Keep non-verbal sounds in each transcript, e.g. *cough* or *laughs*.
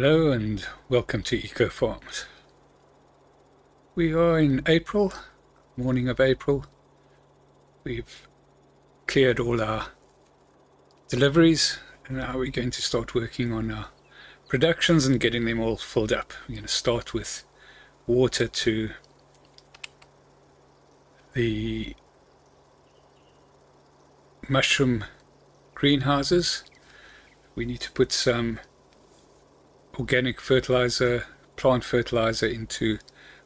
Hello and welcome to Eco Farms. We are in April, morning of April. We've cleared all our deliveries and now we're going to start working on our productions and getting them all filled up. We're going to start with water to the mushroom greenhouses. We need to put some organic fertilizer, plant fertilizer into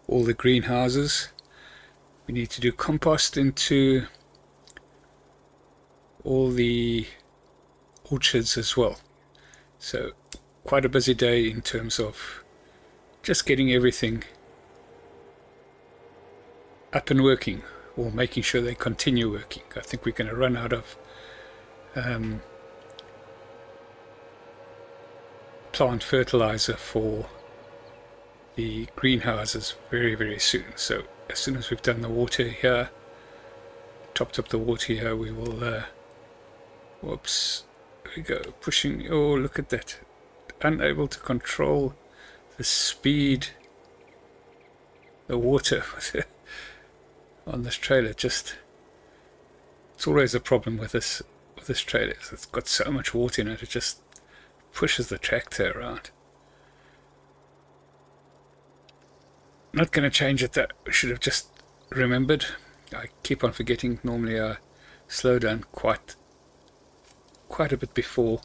all the greenhouses. We need to do compost into all the orchards as well. So quite a busy day in terms of just getting everything up and working or making sure they continue working. I think we're going to run out of um, plant fertilizer for the greenhouses very very soon. So as soon as we've done the water here topped up the water here we will uh, whoops there we go pushing oh look at that. Unable to control the speed the water *laughs* on this trailer. Just it's always a problem with this with this trailer. It's got so much water in it it just pushes the tractor around. Not going to change it, that should have just remembered. I keep on forgetting. Normally I slow down quite, quite a bit before,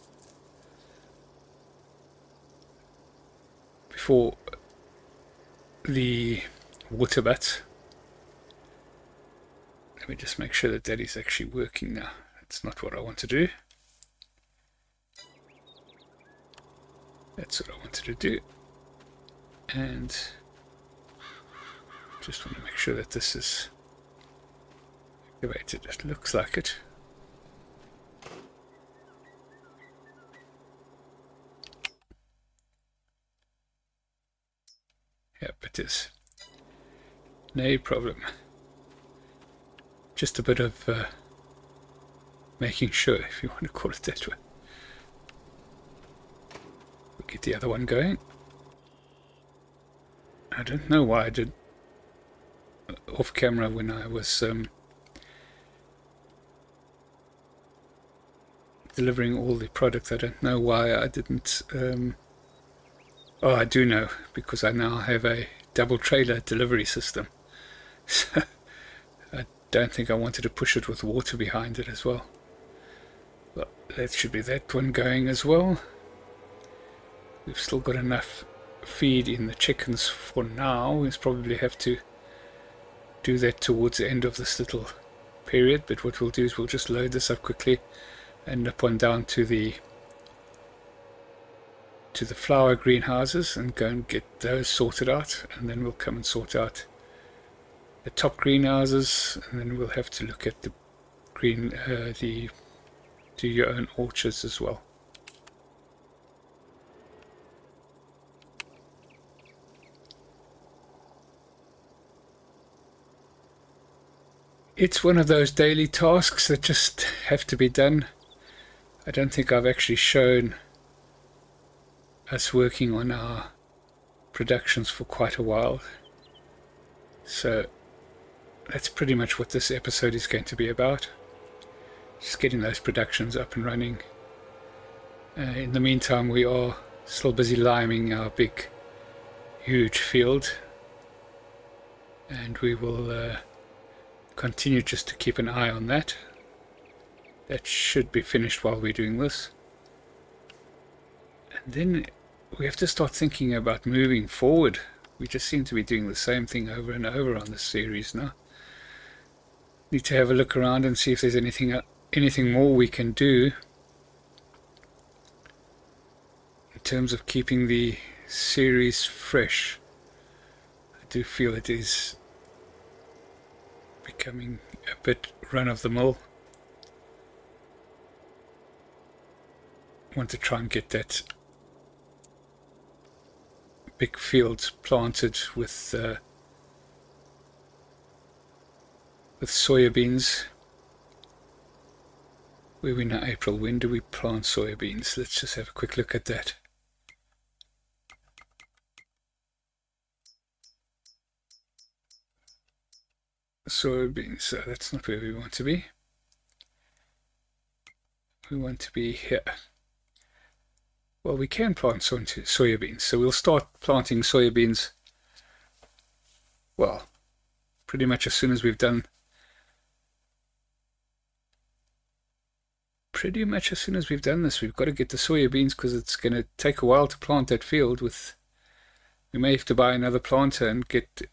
before the water butts. Let me just make sure that that is actually working now. That's not what I want to do. That's what I wanted to do. And just want to make sure that this is activated. It looks like it. Yep, it is. No problem. Just a bit of uh, making sure, if you want to call it that way get the other one going. I don't know why I did off camera when I was um, delivering all the product. I don't know why I didn't. Um, oh, I do know because I now have a double trailer delivery system. So *laughs* I don't think I wanted to push it with water behind it as well. But that should be that one going as well. We've still got enough feed in the chickens for now. We'll probably have to do that towards the end of this little period. But what we'll do is we'll just load this up quickly and up on down to the to the flower greenhouses and go and get those sorted out and then we'll come and sort out the top greenhouses and then we'll have to look at the green uh, the do your own orchards as well It's one of those daily tasks that just have to be done. I don't think I've actually shown us working on our productions for quite a while. So that's pretty much what this episode is going to be about. Just getting those productions up and running. Uh, in the meantime, we are still busy liming our big, huge field. And we will uh, continue just to keep an eye on that. That should be finished while we're doing this. And then we have to start thinking about moving forward. We just seem to be doing the same thing over and over on this series now. Need to have a look around and see if there's anything uh, anything more we can do in terms of keeping the series fresh. I do feel it is becoming a bit run-of-the-mill. Want to try and get that big field planted with uh, with soybeans. We're in April. When do we plant soybeans? Let's just have a quick look at that. Soybeans, so that's not where we want to be. We want to be here. Well, we can plant soybeans, so we'll start planting soybeans, well, pretty much as soon as we've done pretty much as soon as we've done this, we've got to get the soybeans because it's going to take a while to plant that field with we may have to buy another planter and get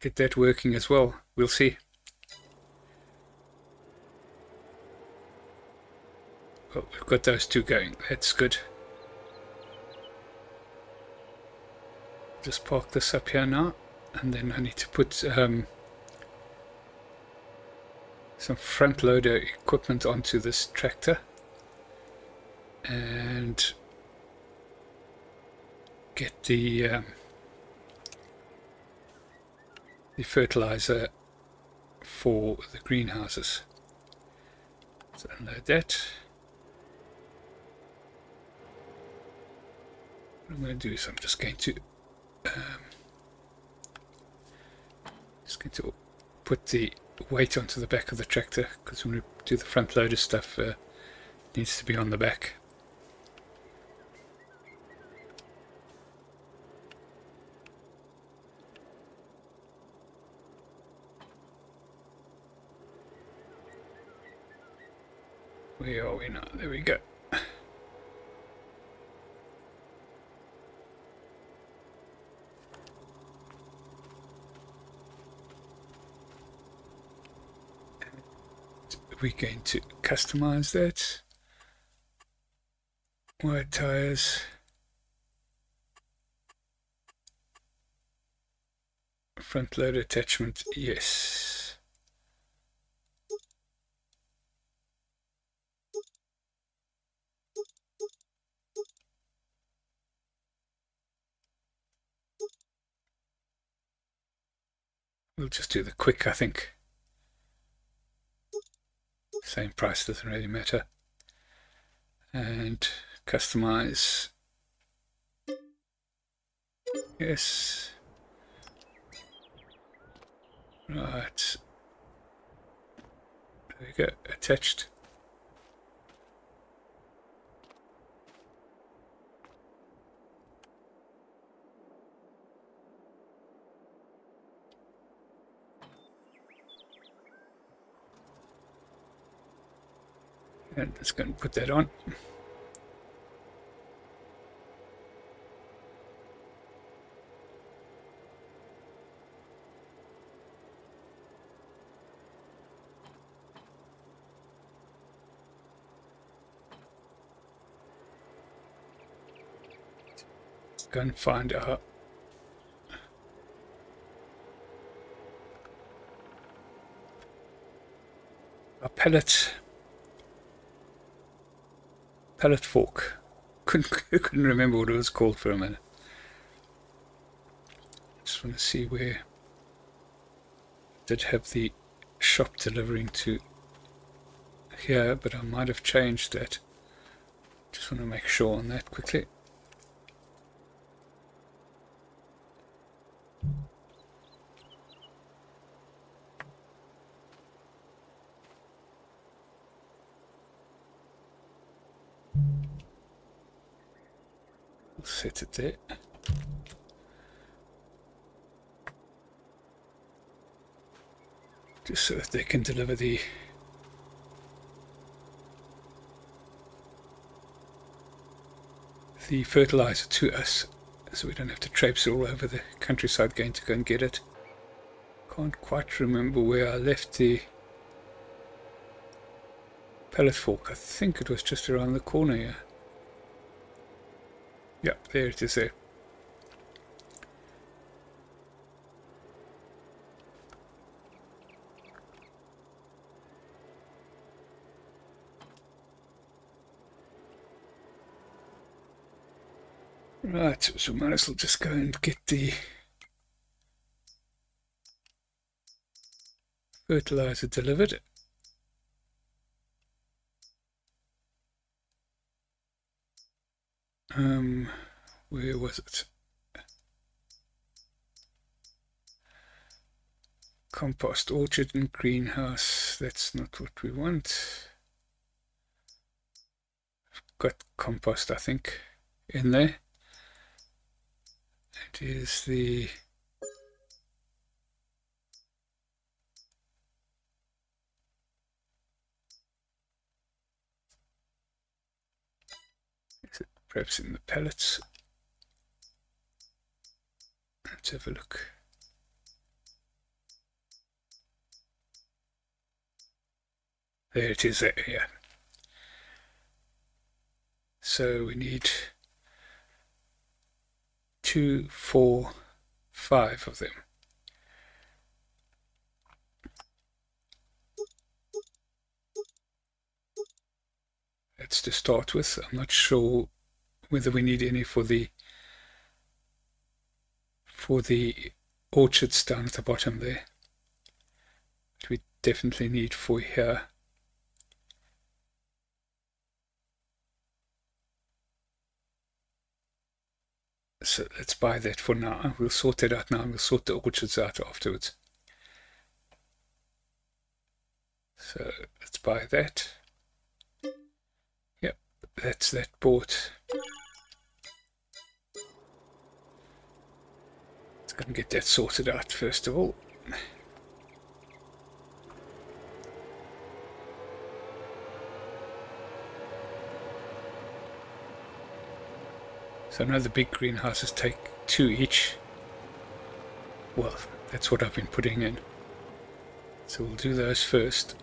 get that working as well. We'll see. Well, we've got those two going. That's good. Just park this up here now. And then I need to put um, some front loader equipment onto this tractor. And get the um, the fertilizer for the greenhouses. So unload that. What I'm going to do is I'm just going to um, just going to put the weight onto the back of the tractor because when we do the front loader stuff uh, it needs to be on the back. Where are we now? There we go. We're going to customize that. White tires. Front load attachment, yes. We'll just do the quick, I think. Same price, doesn't really matter. And customize. Yes. Right. There we go, attached. And let's go and put that on. Go and find a pellet pallet fork. Couldn't *laughs* couldn't remember what it was called for a minute. Just want to see where did have the shop delivering to here, but I might have changed that. Just want to make sure on that quickly. Set it. Just so that they can deliver the the fertilizer to us so we don't have to traipse all over the countryside going to go and get it. Can't quite remember where I left the pallet fork. I think it was just around the corner here. Yeah, there it is there. Right, so might as well just go and get the fertilizer delivered. Um, where was it? compost orchard and greenhouse. That's not what we want. I've got compost, I think, in there. It is the perhaps in the pellets. Let's have a look. There it is there, yeah. So we need two, four, five of them. That's to start with. I'm not sure whether we need any for the for the orchards down at the bottom there. But we definitely need for here. So let's buy that for now. We'll sort it out now. We'll sort the orchards out afterwards. So let's buy that. Yep, that's that bought. And get that sorted out first of all. So now the big greenhouses take two each. Well, that's what I've been putting in. So we'll do those first.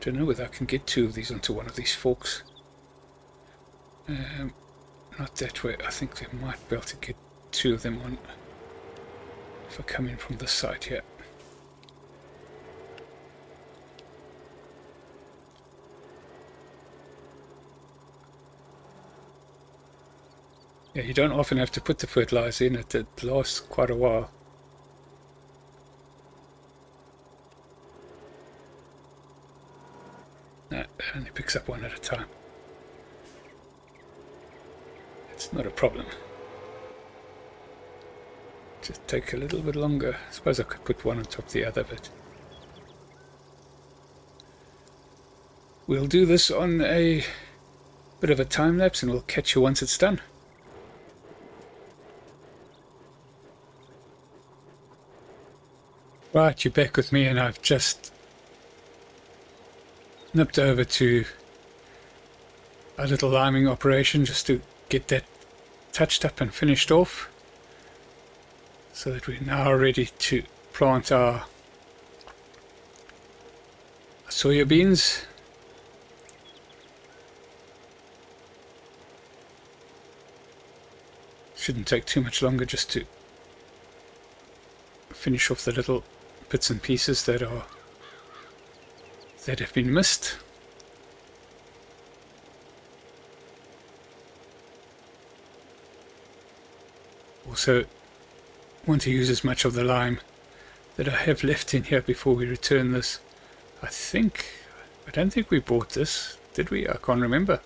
Don't know whether I can get two of these onto one of these forks. Um, not that way. I think they might be able to get two of them on if I come in from the side here. Yeah, you don't often have to put the fertilizer in it. It lasts quite a while. No, it only picks up one at a time. It's not a problem. Just take a little bit longer. I suppose I could put one on top of the other, but... We'll do this on a bit of a time lapse and we'll catch you once it's done. Right, you're back with me and I've just nipped over to a little liming operation just to get that touched up and finished off so that we're now ready to plant our soya beans shouldn't take too much longer just to finish off the little bits and pieces that are that have been missed. Also want to use as much of the lime that I have left in here before we return this. I think, I don't think we bought this, did we? I can't remember.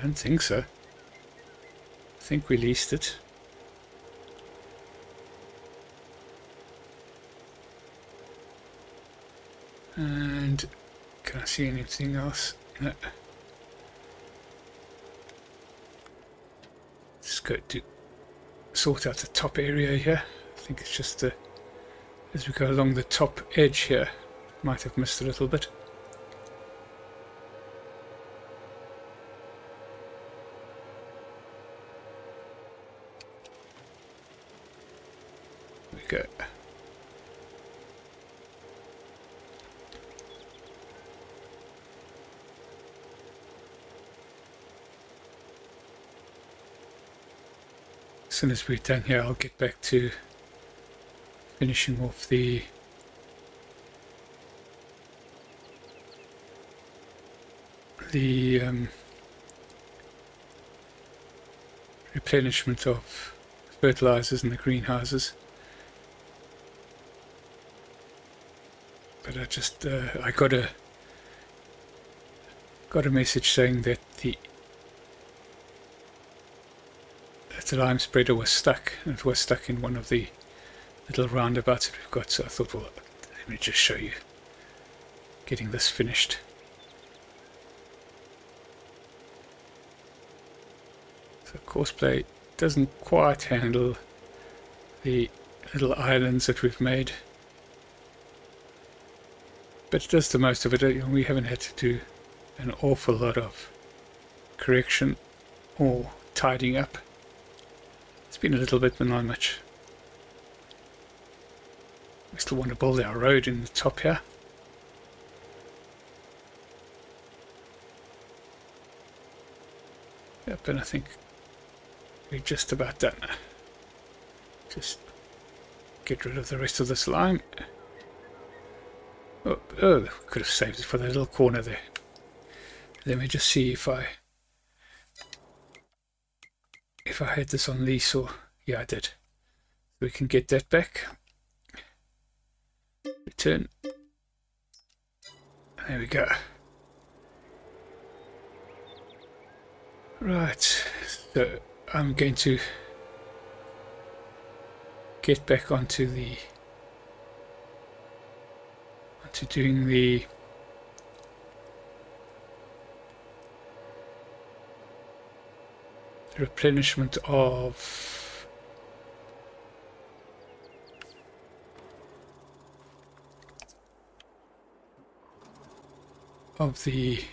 Don't think so. I think we leased it. And can I see anything else? No. Got to sort out the top area here. I think it's just the, as we go along the top edge here. Might have missed a little bit. we go. Soon as we're done here, I'll get back to finishing off the the um, replenishment of fertilizers in the greenhouses. But I just uh, I got a got a message saying that the the lime spreader was stuck and it was stuck in one of the little roundabouts that we've got so I thought well let me just show you getting this finished. So courseplay doesn't quite handle the little islands that we've made but it does the most of it. Uh, we haven't had to do an awful lot of correction or tidying up it's been a little bit but not much we still want to build our road in the top here Yep, and I think we're just about done. Just get rid of the rest of the slime. Oh, oh, could have saved it for the little corner there. Let me just see if I if I had this on or yeah I did. We can get that back. Return. There we go. Right, so I'm going to get back onto the onto doing the replenishment of of the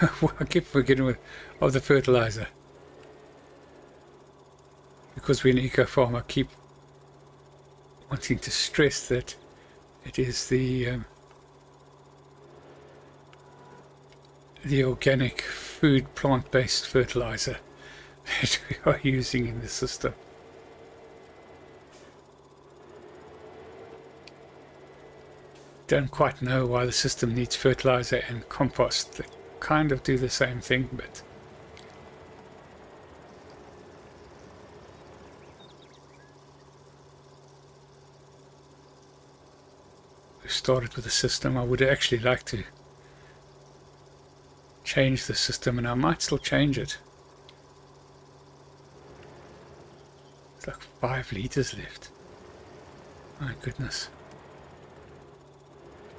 *laughs* I keep forgetting with, of the fertilizer. Because we're an eco farm, I keep wanting to stress that it is the um, the organic food plant-based fertilizer that we are using in the system. Don't quite know why the system needs fertilizer and compost They kind of do the same thing, but we started with a system. I would actually like to change the system, and I might still change it. It's like five liters left. My goodness.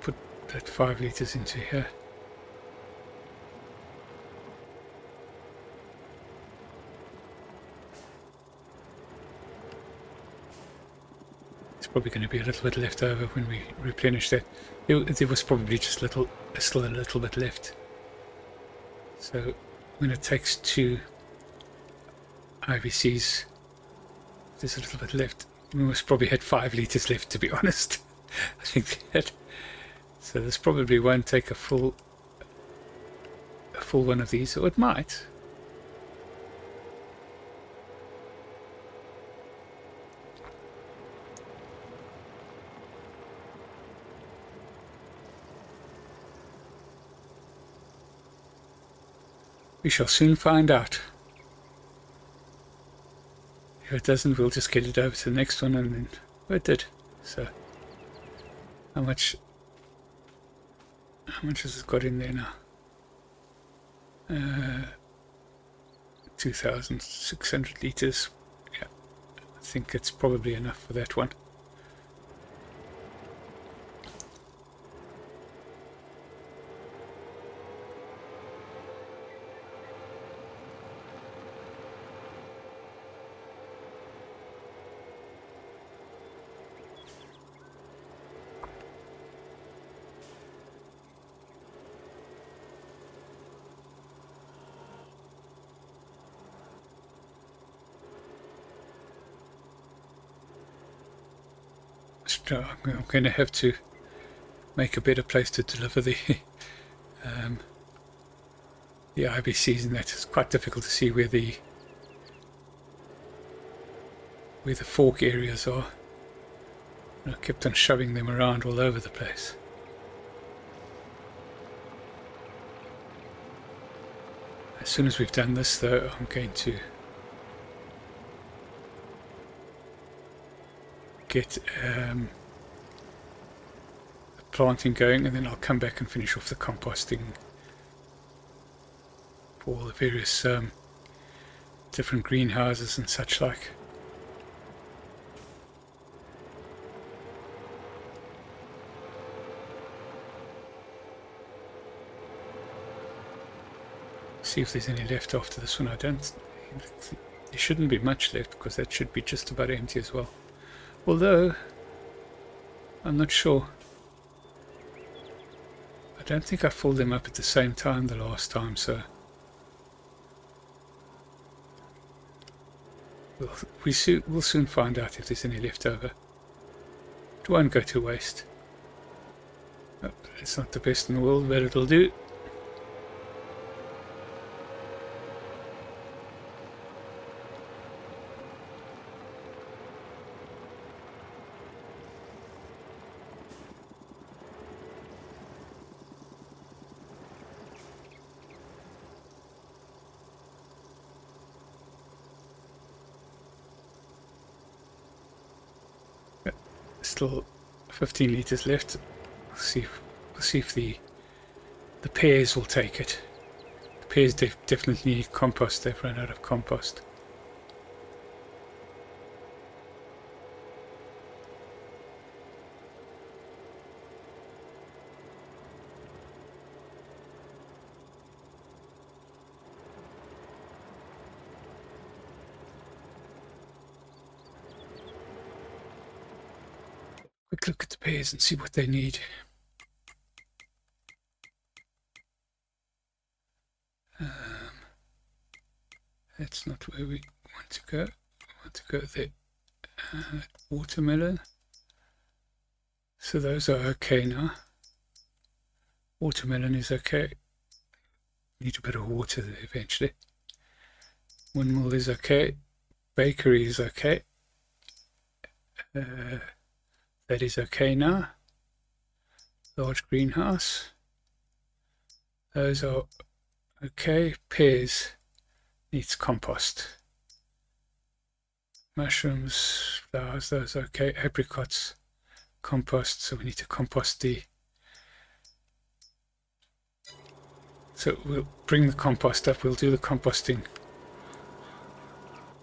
Put that five liters into here. It's probably going to be a little bit left over when we replenish that. there was probably just a little, still a little bit left. So when it takes two IBCs, there's a little bit left. We must probably had five litres left to be *laughs* honest. I think that. So this probably won't take a full a full one of these, or it might. We shall soon find out. If it doesn't, we'll just get it over to the next one and then well, it did. So how much how much has it got in there now? Uh, 2,600 litres. Yeah, I think it's probably enough for that one. I'm going to have to make a better place to deliver the *laughs* um, the IBCs and that. It's quite difficult to see where the where the fork areas are. I kept on shoving them around all over the place. As soon as we've done this though, I'm going to get um, planting going and then I'll come back and finish off the composting for all the various um, different greenhouses and such like. See if there's any left after this one. I don't. There shouldn't be much left because that should be just about empty as well. Although, I'm not sure. I don't think I filled them up at the same time the last time, so we'll, we soon, we'll soon find out if there's any left over. It won't go to waste. Oh, it's not the best in the world, but it'll do. Still 15 litres left. We'll see if, see if the the pears will take it. The pears def definitely need compost. They've run out of compost. quick the pears and see what they need. Um, that's not where we want to go. We want to go there. Uh, watermelon. So those are okay now. Watermelon is okay. Need a bit of water eventually. Windmill is okay. Bakery is okay. Uh, that is okay now. Large greenhouse. Those are okay. Pears needs compost. Mushrooms, flowers, those okay. Apricots, compost. So we need to compost the. So we'll bring the compost up. We'll do the composting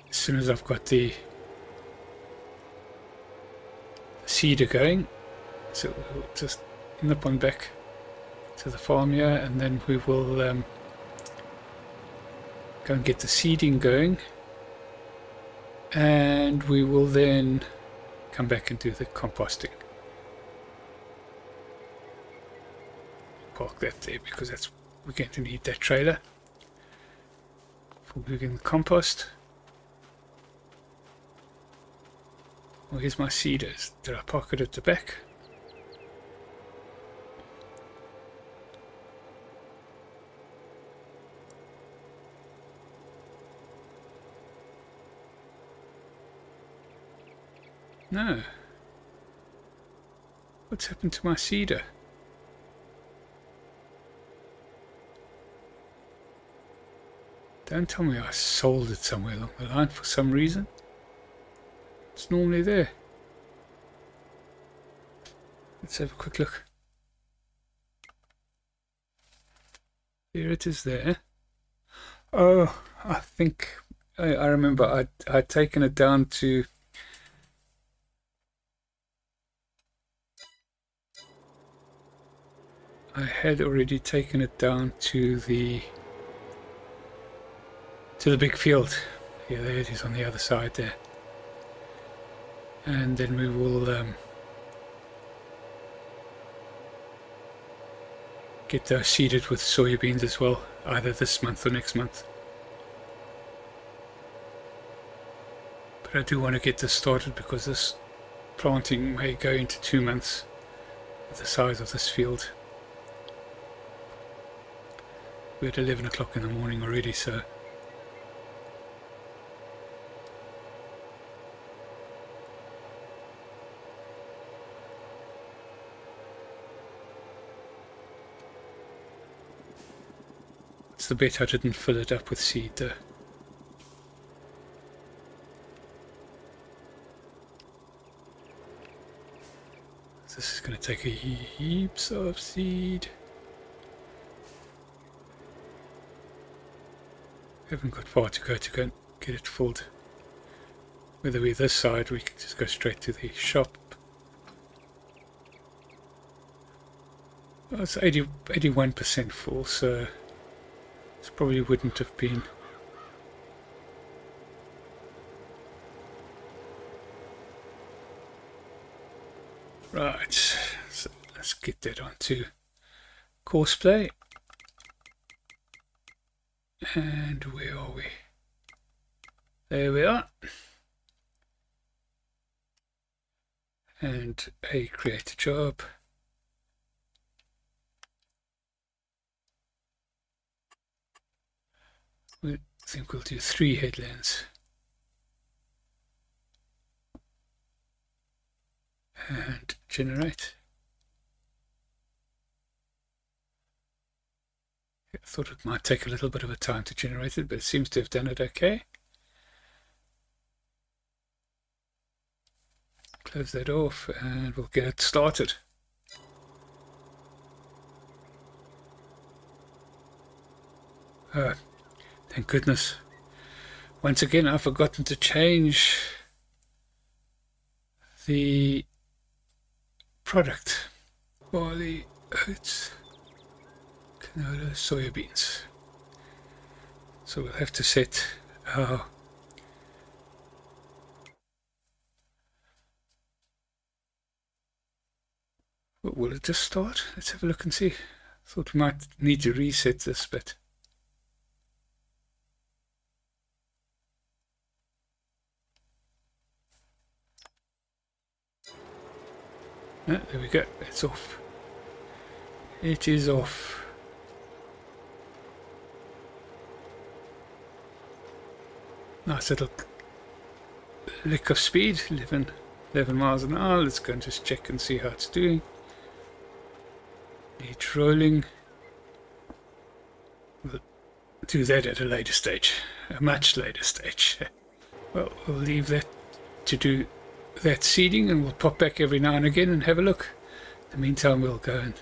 as soon as I've got the seeder going. So we'll just nip on back to the farm here and then we will um, go and get the seeding going and we will then come back and do the composting. Park that there because that's we're going to need that trailer for moving the compost. Well, here's my seeders. Did I pocket at the back? No. What's happened to my seeder? Don't tell me I sold it somewhere along the line for some reason. It's normally there. Let's have a quick look. Here it is there. Oh, I think I, I remember I'd, I'd taken it down to I had already taken it down to the to the big field. Yeah, there it is on the other side there and then we will um, get those seeded with soybeans as well, either this month or next month. But I do want to get this started because this planting may go into two months the size of this field. We're at 11 o'clock in the morning already, so the bit I didn't fill it up with seed there. This is going to take a heaps of seed. Haven't got far to go to go get it filled. Whether we're this side, we can just go straight to the shop. Well, it's 80, 81% full, so this probably wouldn't have been Right, so let's get that onto courseplay. And where are we? There we are. And a create a job. We think we'll do three headlands. And generate. I thought it might take a little bit of a time to generate it, but it seems to have done it okay. Close that off and we'll get it started. Oh, thank goodness. Once again, I've forgotten to change the product. Barley, oats, canola, soybeans. So we'll have to set our Will it just start? Let's have a look and see. Thought we might need to reset this bit. Ah, there we go. It's off. It is off. Nice little lick of speed, 11, 11 miles an hour. Let's go and just check and see how it's doing. Need rolling. We'll do that at a later stage, a much later stage. *laughs* Well, we'll leave that to do that seeding and we'll pop back every now and again and have a look. In the meantime, we'll go and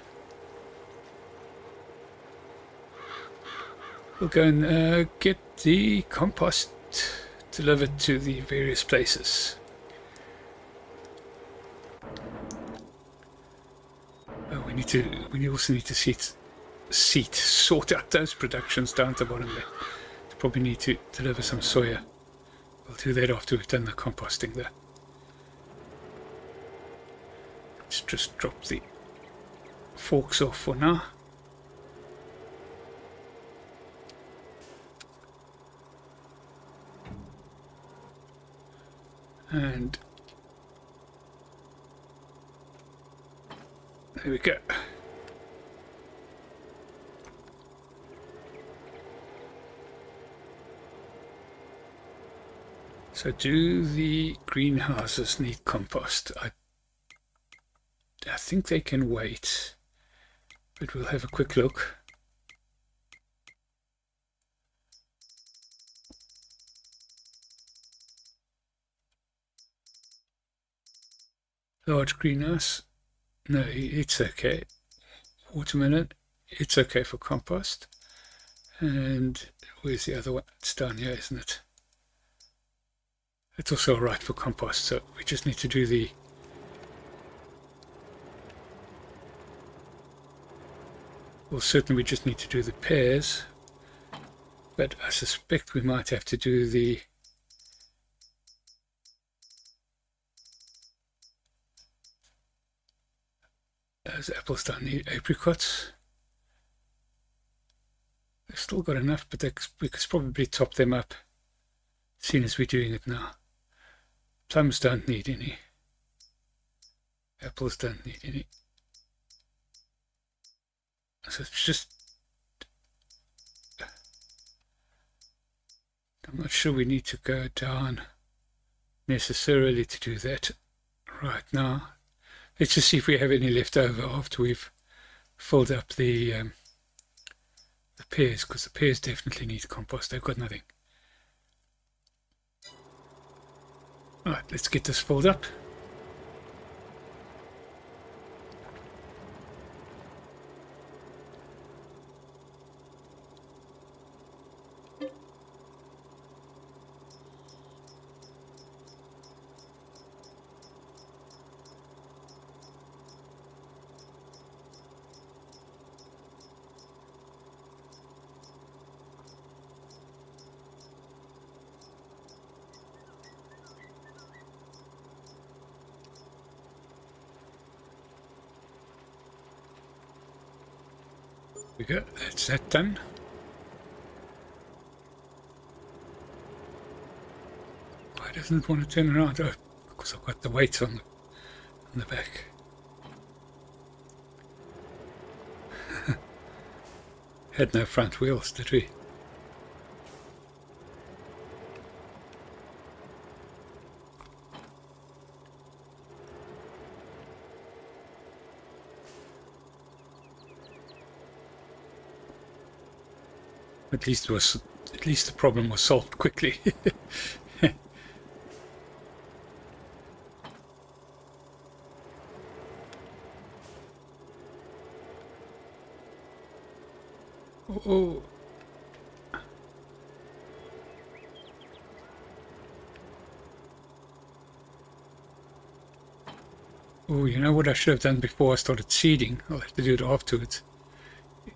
we'll go and uh, get the compost delivered to the various places. Oh, we need to. We also need to seat, seat, sort out those productions down at the bottom there. Probably need to deliver some soya. We'll do that after we've done the composting there. Let's just drop the forks off for now. And there we go. So do the greenhouses need compost? I I think they can wait, but we'll have a quick look. Large greenhouse, no, it's okay. Watermelon, it's okay for compost. And where's the other one? It's down here, isn't it? It's also alright for compost, so we just need to do the Well, certainly we just need to do the pears, but I suspect we might have to do the as apples don't need apricots. They've still got enough, but we could probably top them up, seeing as we're doing it now. Plums don't need any. Apples don't need any. So it's just... I'm not sure we need to go down necessarily to do that right now. Let's just see if we have any left over after we've filled up the um, the pears, because the pears definitely need compost. They've got nothing. Alright, let's get this filled up. We go. That's that done. Why doesn't it want to turn around? Oh, because I've got the weight on the, on the back. *laughs* Had no front wheels, did we? At least was at least the problem was solved quickly. *laughs* oh. Oh, you know what I should have done before I started seeding? I'll have to do it afterwards.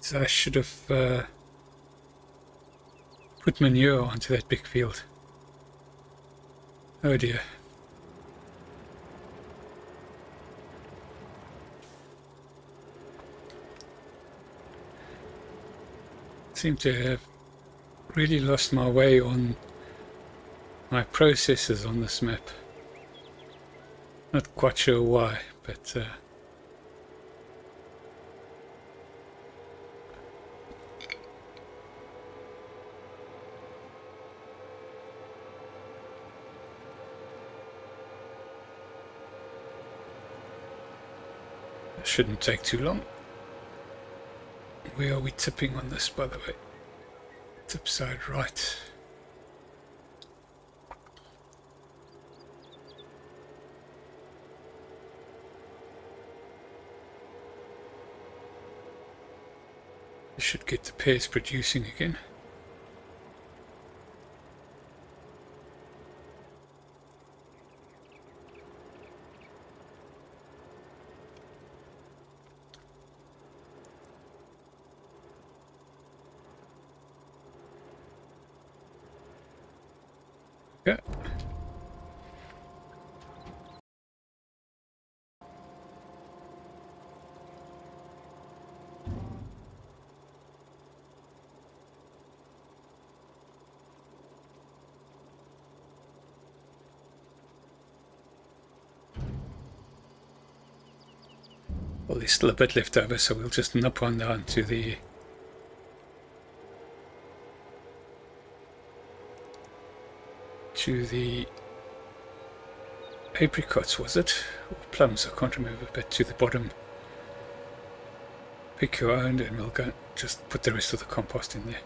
Is I should have uh, put manure onto that big field. Oh dear. Seem to have really lost my way on my processes on this map. Not quite sure why, but uh, shouldn't take too long. Where are we tipping on this, by the way? Tip side right. This should get the pears producing again. Still a bit left over, so we'll just nip on down to the to the apricots, was it? Or plums, I can't remember, but to the bottom. Pick your own and we'll go just put the rest of the compost in there.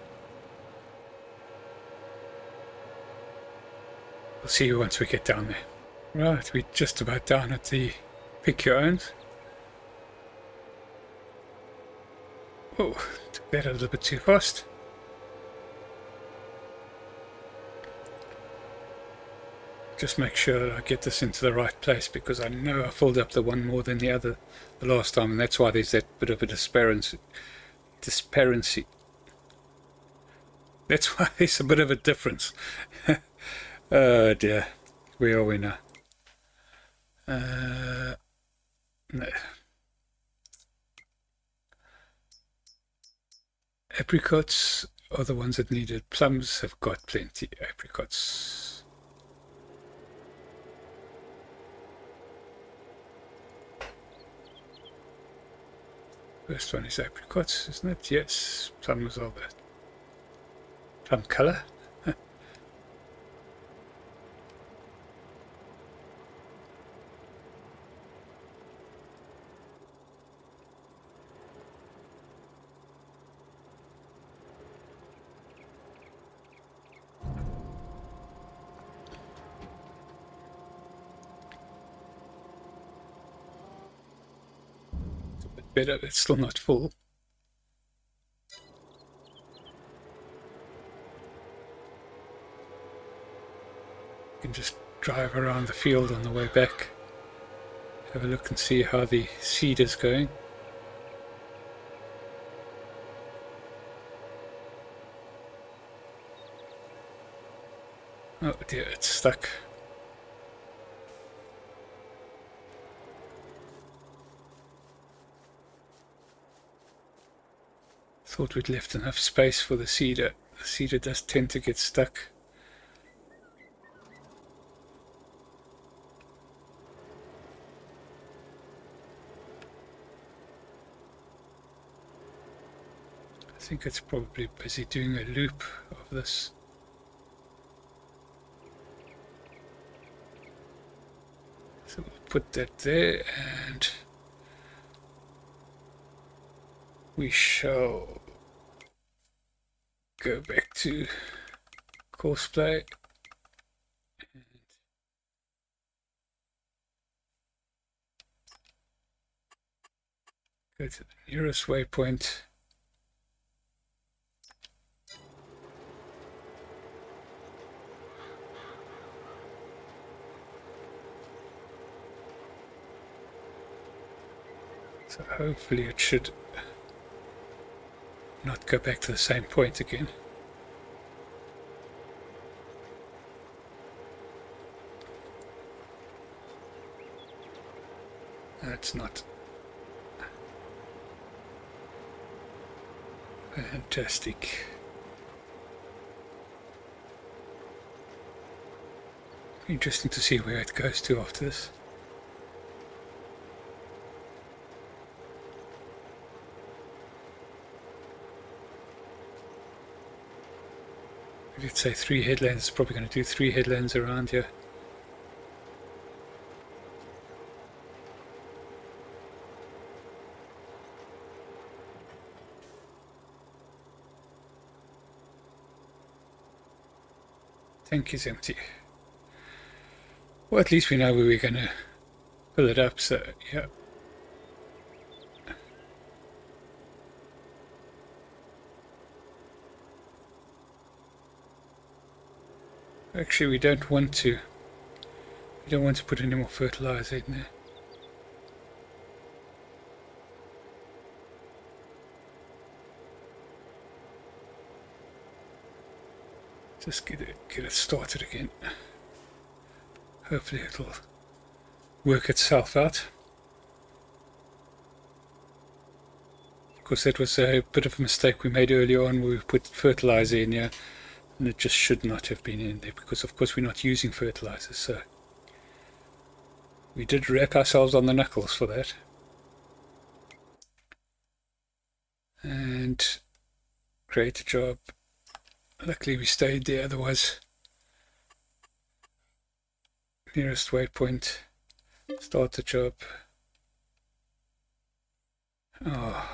We'll see you once we get down there. Right, we're just about down at the pick your own. Oh, took that a little bit too fast. just make sure that I get this into the right place because I know I filled up the one more than the other the last time and that's why there's that bit of a disparity. disparity. That's *laughs* why there's a bit of a difference. *laughs* oh dear, where are we now? Uh, no. Apricots are the ones that needed. Plums have got plenty. Apricots First one is apricots, isn't it? Yes, plums are the plum colour. Better, it's still not full. You can just drive around the field on the way back. Have a look and see how the seed is going. Oh dear, it's stuck. Thought we'd left enough space for the seeder. The seeder does tend to get stuck. I think it's probably busy doing a loop of this. So we'll put that there and we shall go back to course courseplay go to the nearest waypoint. So hopefully it should not go back to the same point again. That's not fantastic. Interesting to see where it goes to after this. I'd say three headlands, probably going to do three headlands around here. Tank is empty. Well, at least we know where we're going to fill it up, so yeah. Actually, we don't want to. We don't want to put any more fertilizer in there. Just get it, get it started again. Hopefully it'll work itself out. Of course that was a bit of a mistake we made earlier on we put fertilizer in here and it just should not have been in there because of course we're not using fertilizers so we did wreck ourselves on the knuckles for that. And create a job. Luckily we stayed there otherwise nearest waypoint start the job. Oh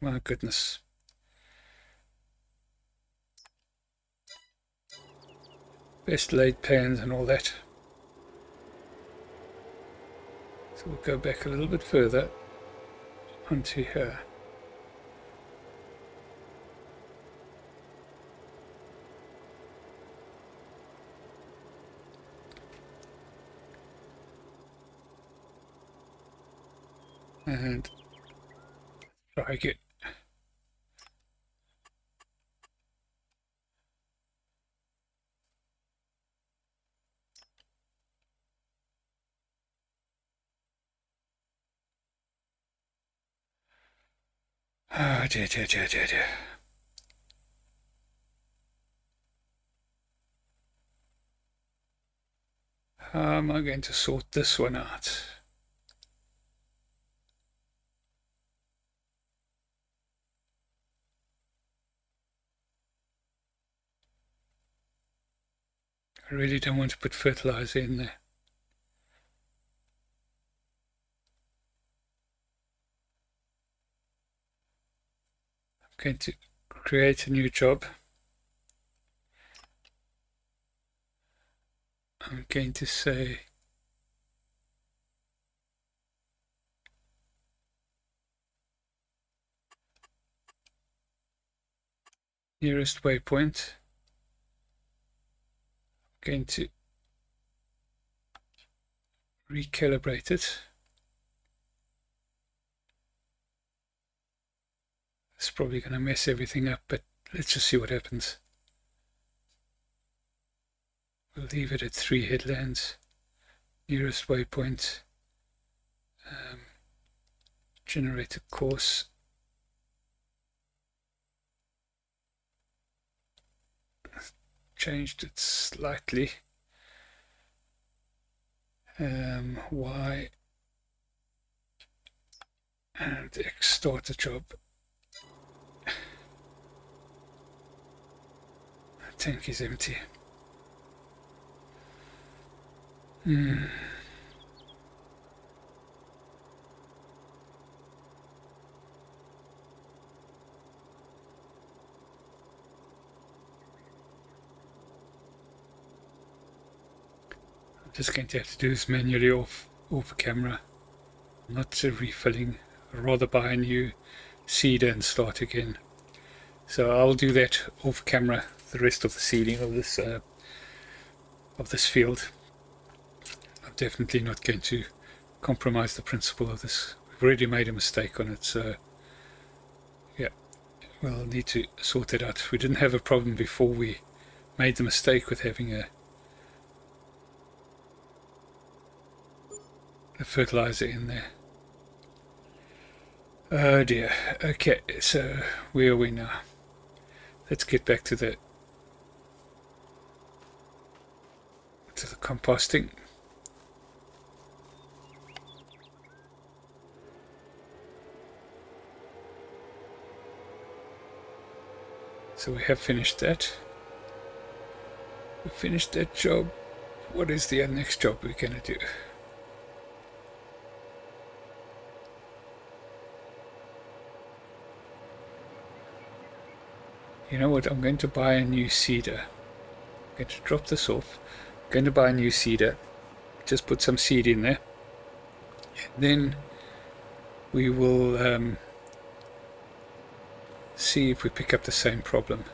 my goodness best laid plans and all that. So we'll go back a little bit further onto her. And try get Dear, dear, dear, dear. How am I going to sort this one out? I really don't want to put fertilizer in there. Going to create a new job. I'm going to say nearest waypoint. I'm going to recalibrate it. It's probably going to mess everything up, but let's just see what happens. We'll leave it at three headlands, nearest waypoint, um, generate a course. Changed it slightly. Um, y and X start the job Tank is empty. Hmm. I'm just going to have to do this manually off off camera. Not refilling. I'd rather buy a new seeder and start again. So I'll do that off camera. The rest of the ceiling of this uh, of this field. I'm definitely not going to compromise the principle of this. We've already made a mistake on it, so yeah, we'll need to sort it out. We didn't have a problem before we made the mistake with having a a fertilizer in there. Oh dear. Okay, so where are we now? Let's get back to the to the composting. So we have finished that. We finished that job. What is the next job we're gonna do? You know what? I'm going to buy a new seeder. I'm going to drop this off. Going to buy a new seeder. Just put some seed in there. Then we will um, see if we pick up the same problem.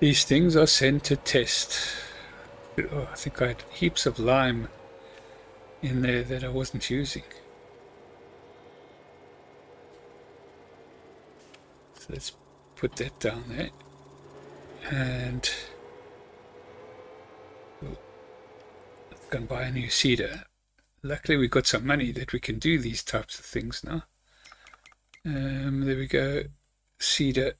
These things are sent to test. Oh, I think I had heaps of lime in there that I wasn't using. So let's put that down there. And we'll go and buy a new seeder. Luckily we've got some money that we can do these types of things now. Um, there we go. Seeder.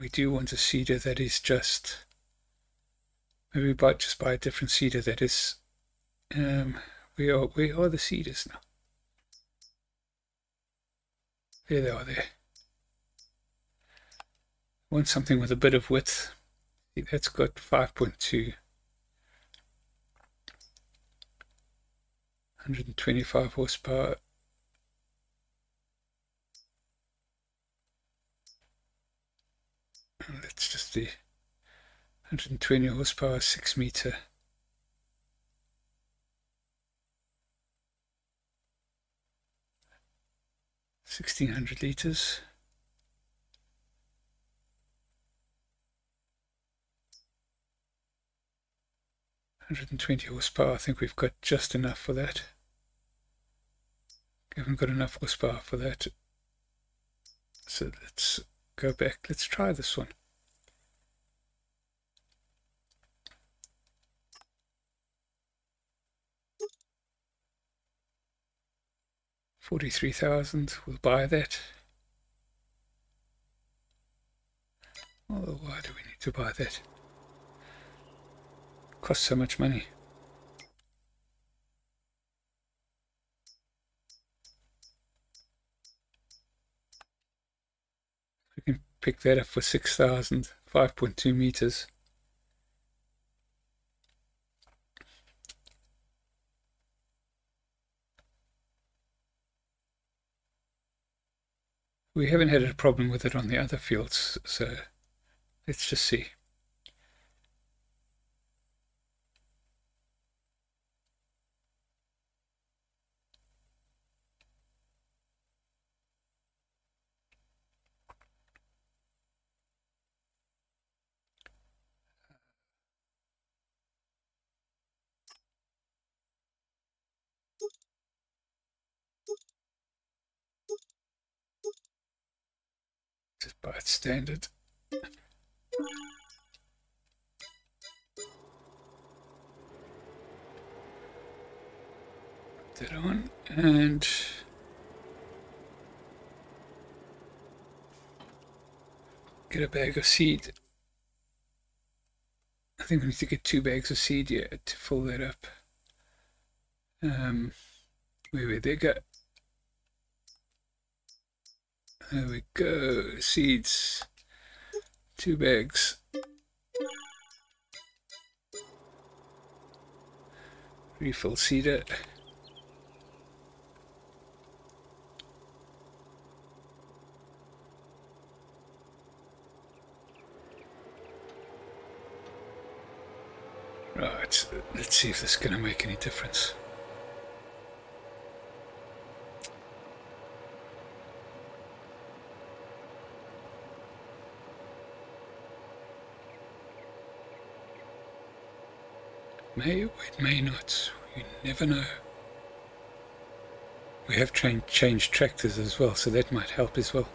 we do want a seeder that is just maybe buy just buy a different seeder that is um we are we are the seeders now? There they are there. Want something with a bit of width? That's got 5.2 125 horsepower. Let's just the 120 horsepower 6 meter Sixteen hundred liters. Hundred and twenty horsepower. I think we've got just enough for that. We haven't got enough horsepower for that. So let's go back. Let's try this one. Forty-three thousand. We'll buy that. Oh, why do we need to buy that? Costs so much money. We can pick that up for 6,000, 5.2 meters. We haven't had a problem with it on the other fields, so let's just see. by its standard. Put that on and get a bag of seed. I think we need to get two bags of seed yet to fill that up. Um, wait, wait, they got there we go. Seeds. Two bags. Refill seeder. Right, let's see if this is going to make any difference. May or it may not, you never know. We have changed tractors as well, so that might help as well.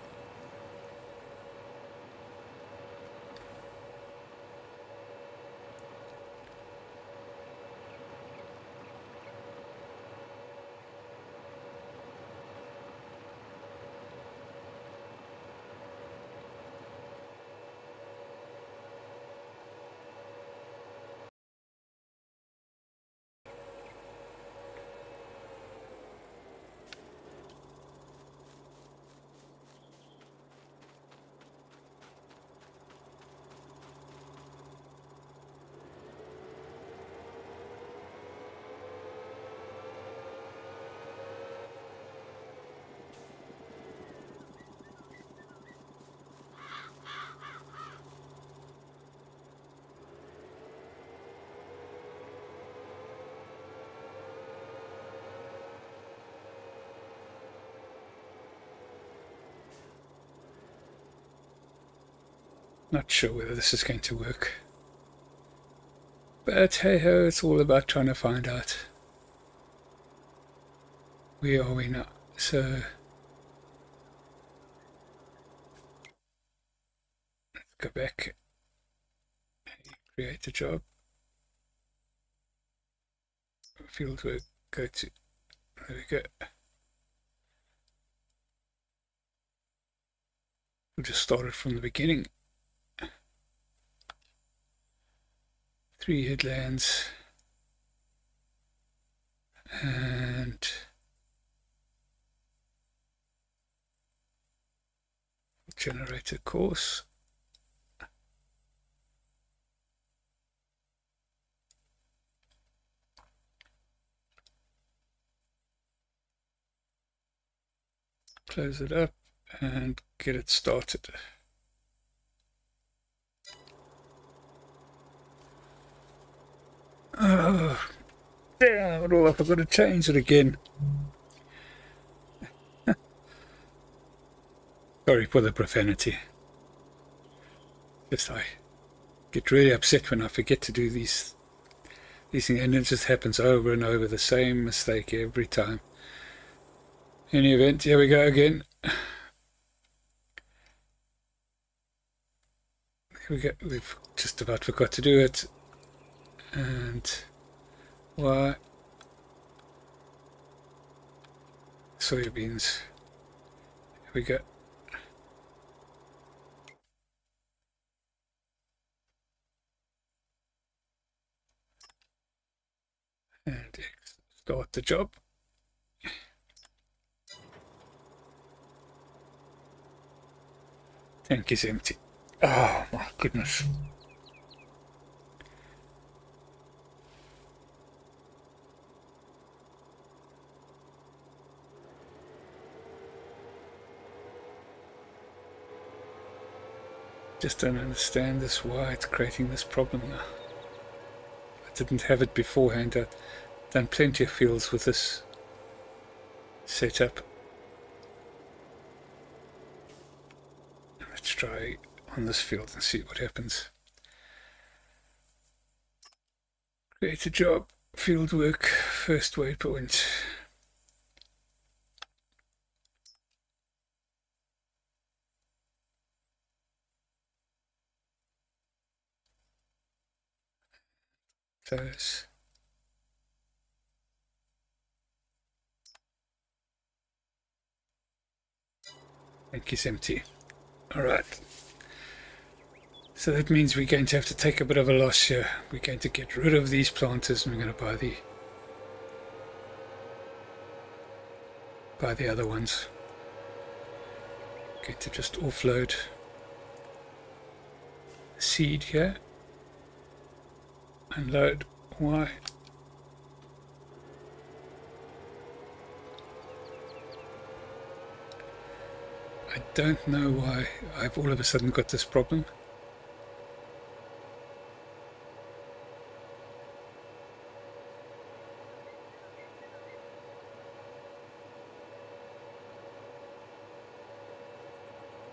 Not sure whether this is going to work. But hey ho, it's all about trying to find out. We are we not. So let's go back. Create a job. Field work, go to there we go. We'll just start it from the beginning. Three headlands and generate a course close it up and get it started. Oh, damn all I forgot to change it again. *laughs* Sorry for the profanity. Just I get really upset when I forget to do these these things and it just happens over and over the same mistake every time. Any event, here we go again. Here we go. We've just about forgot to do it and what soybeans. We got and start the job. Tank is empty. Oh my goodness just don't understand this, why it's creating this problem now. I didn't have it beforehand. I've done plenty of fields with this setup. Let's try on this field and see what happens. Create a job, field work, first waypoint. those. Is empty. Alright. So that means we're going to have to take a bit of a loss here. We're going to get rid of these planters and we're going to buy the buy the other ones. Going to just offload seed here. Unload Y. I don't know why I've all of a sudden got this problem.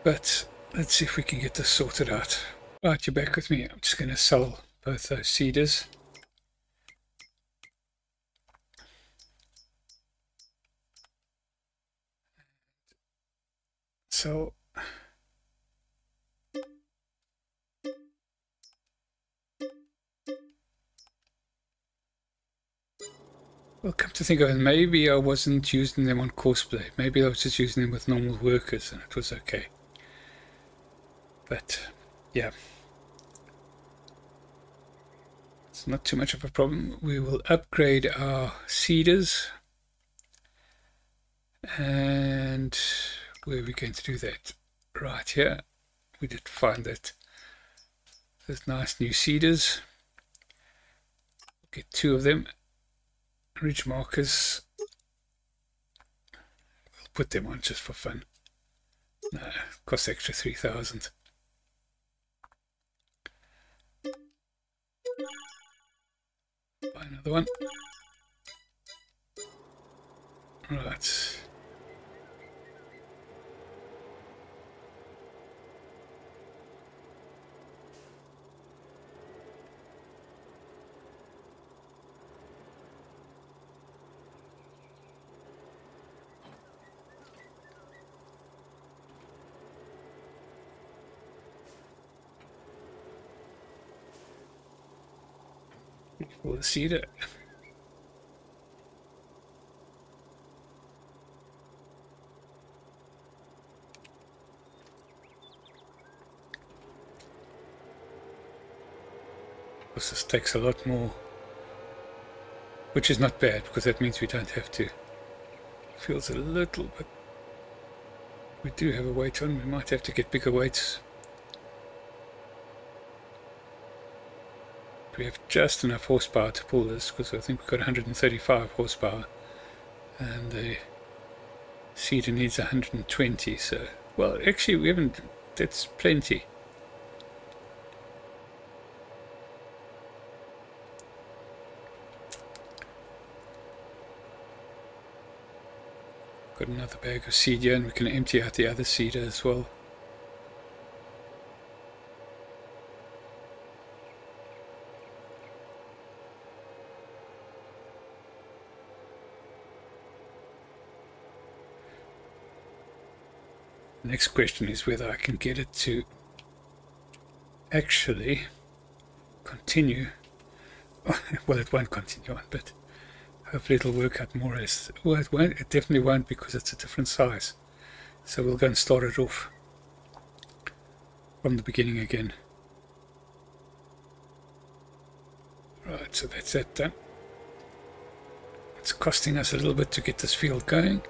But let's see if we can get this sorted out. Right, you're back with me. I'm just going to sell both those seeders. So Well, come to think of it, maybe I wasn't using them on Courseplay. Maybe I was just using them with normal workers and it was okay. But, yeah. It's not too much of a problem. We will upgrade our seeders. And where are we going to do that? Right here. We did find that there's nice new seeders. Get two of them ridge markers. We'll put them on just for fun. No, cost extra 3000. Buy another one. Right. We'll see it. This takes a lot more, which is not bad because that means we don't have to. Feels a little but We do have a weight on. We might have to get bigger weights we have just enough horsepower to pull this because I think we've got 135 horsepower. And the seeder needs 120 so well actually we haven't that's plenty. Got another bag of here and we can empty out the other seeder as well next question is whether I can get it to actually continue. *laughs* well, it won't continue on, but hopefully it'll work out more as well. It won't. It definitely won't because it's a different size. So we'll go and start it off from the beginning again. Right, so that's that done. It's costing us a little bit to get this field going.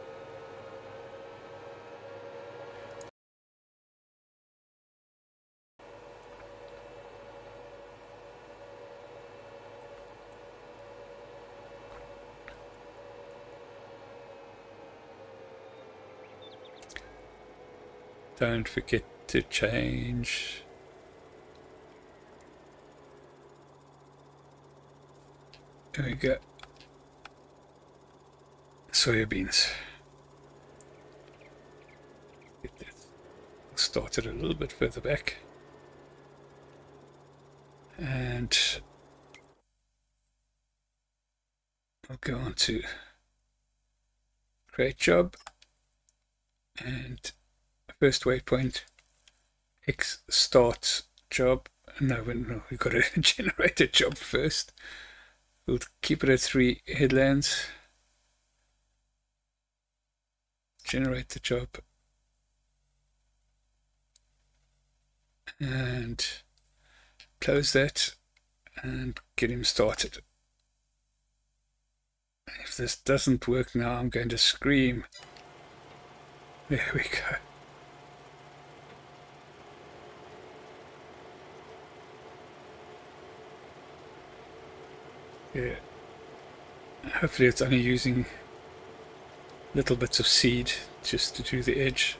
Don't forget to change. There we go. Soya beans. Get that started a little bit further back. And I'll go on to create job and first waypoint x starts job no, no we've got to *laughs* generate a job first we'll keep it at three headlands generate the job and close that and get him started. If this doesn't work now, I'm going to scream. There we go. Yeah. Hopefully it's only using little bits of seed just to do the edge.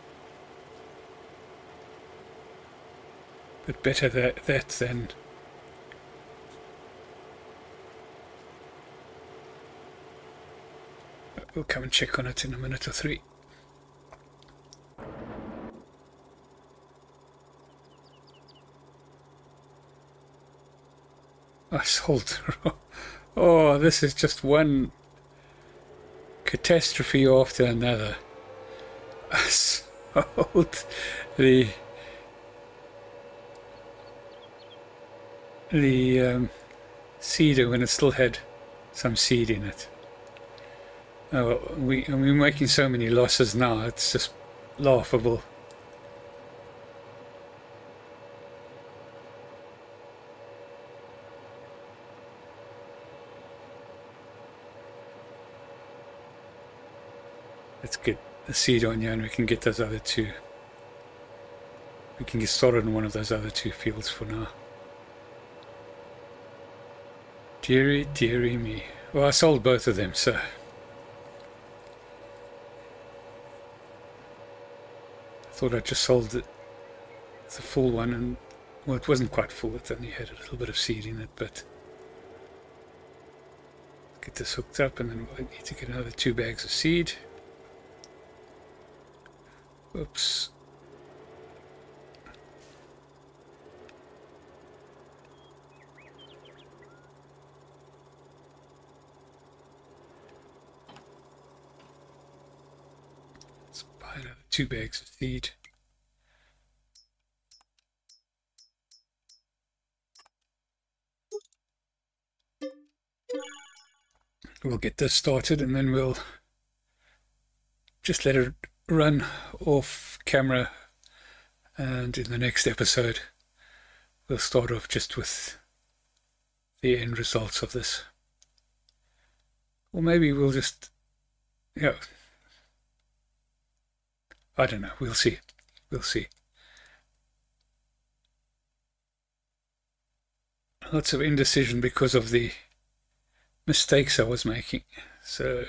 But better that, that than We'll come and check on it in a minute or three. I sold. *laughs* oh, this is just one catastrophe after another. *laughs* Sold the the um, seeder when it still had some seed in it. Oh, we, we're making so many losses now, it's just laughable. Let's the seed on you and we can get those other two. We can get started in one of those other two fields for now. Deary, deary me. Well, I sold both of them, so thought I just sold it, the full one, and well, it wasn't quite full. It only had a little bit of seed in it, but get this hooked up, and then we'll need to get another two bags of seed. Oops. two bags of seed. We'll get this started and then we'll just let it run off camera and in the next episode we'll start off just with the end results of this. Or maybe we'll just, you know, I don't know. We'll see. We'll see. Lots of indecision because of the mistakes I was making. So,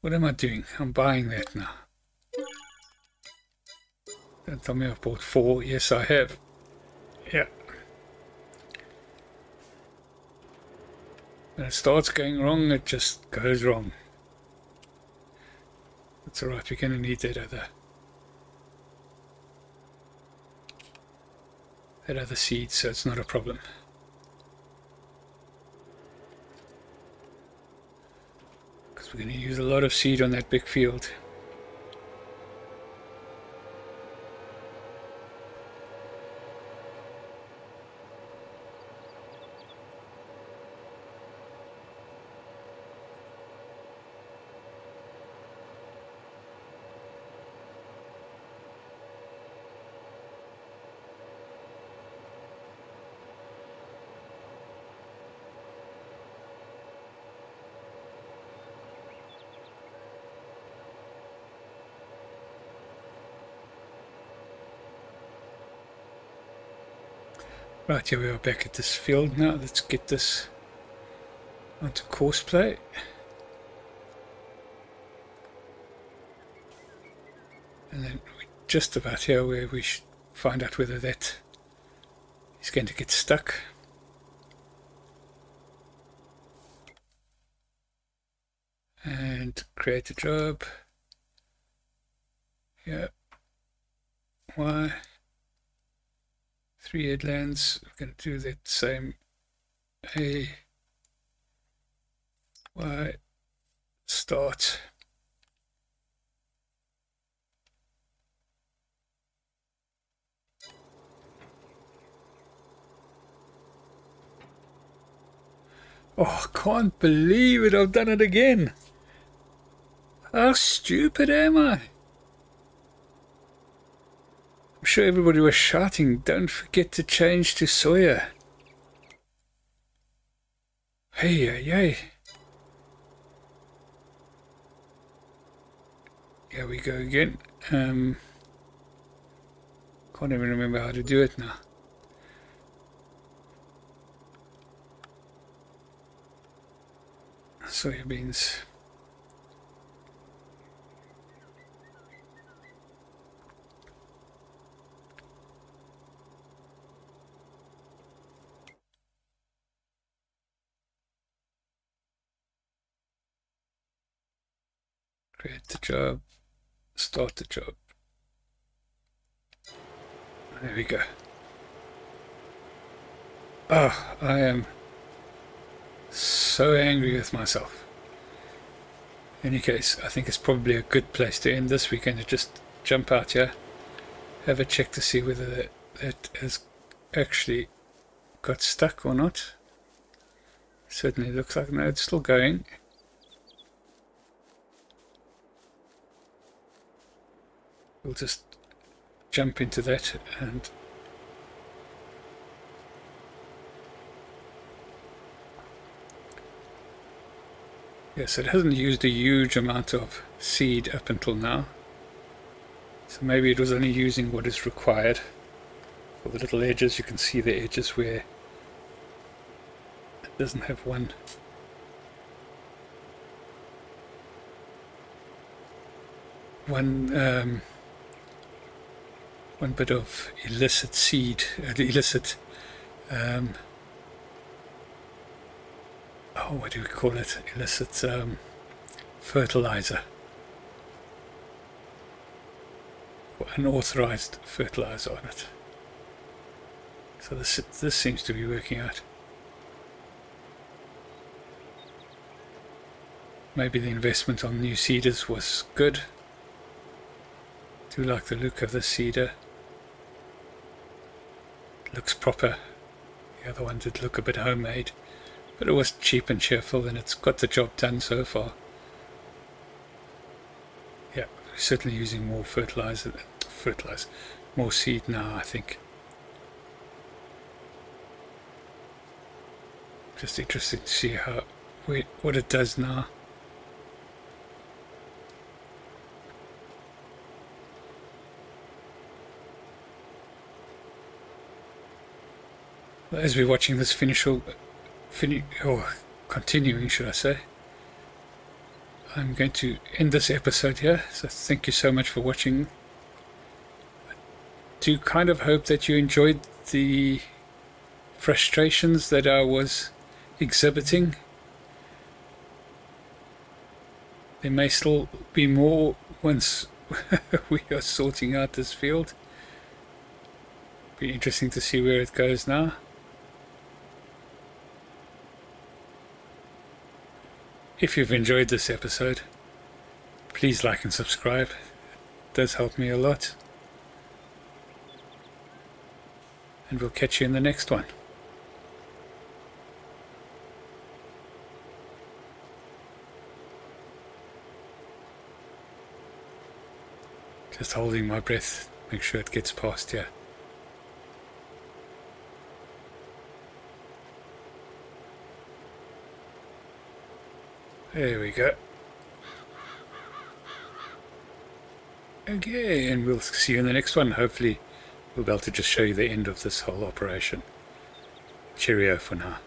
what am I doing? I'm buying that now. Don't tell me I've bought four. Yes, I have. Yeah. When it starts going wrong, it just goes wrong. That's alright, we're going to need that other that other seed, so it's not a problem. We're going to use a lot of seed on that big field. Right, here we are back at this field now. Let's get this onto courseplay. And then we're just about here where we should find out whether that is going to get stuck. And create a job. Yeah. Why? Three headlands. We're going to do that same A, Y, start. Oh, I can't believe it. I've done it again. How stupid am I? Sure everybody was shouting, don't forget to change to soya. Hey, hey, hey. Here we go again. Um, can't even remember how to do it now. Soybeans. Create the job, start the job. There we go. Oh, I am so angry with myself. In any case, I think it's probably a good place to end this weekend to just jump out here, have a check to see whether that, that has actually got stuck or not. Certainly looks like no, it's still going. We'll just jump into that and yes it hasn't used a huge amount of seed up until now. So maybe it was only using what is required. For the little edges you can see the edges where it doesn't have one. One um, one bit of illicit seed, uh, illicit, um, oh, what do we call it? Illicit um, fertilizer. Unauthorized fertilizer on it. So this, this seems to be working out. Maybe the investment on new seeders was good. Do like the look of the looks proper. The other one did look a bit homemade, but it was cheap and cheerful and it's got the job done so far. Yeah, certainly using more fertilizer, fertilizer, more seed now I think. Just interesting to see how, what it does now. As we're watching this finish or, continuing, should I say, I'm going to end this episode here. So thank you so much for watching. I do kind of hope that you enjoyed the frustrations that I was exhibiting. There may still be more once *laughs* we are sorting out this field. Be interesting to see where it goes now. If you've enjoyed this episode, please like and subscribe. It does help me a lot. And we'll catch you in the next one. Just holding my breath, make sure it gets past here. There we go. Okay, and we'll see you in the next one. Hopefully we'll be able to just show you the end of this whole operation. Cheerio for now.